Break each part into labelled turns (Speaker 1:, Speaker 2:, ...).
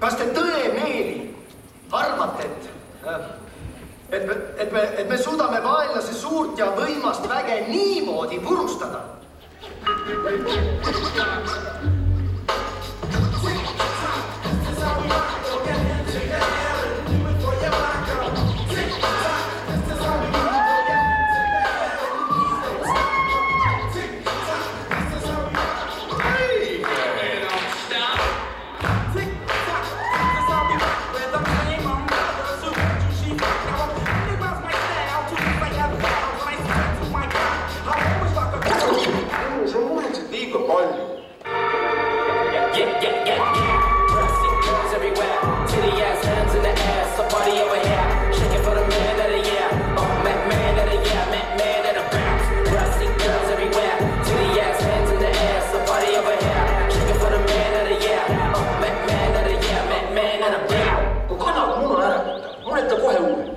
Speaker 1: kas te tõemeeli arvate, et äh, et me, et me, et me suudame vaenlase suurt ja võimast väge niimoodi purustada?
Speaker 2: Tao có.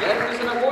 Speaker 2: E aí,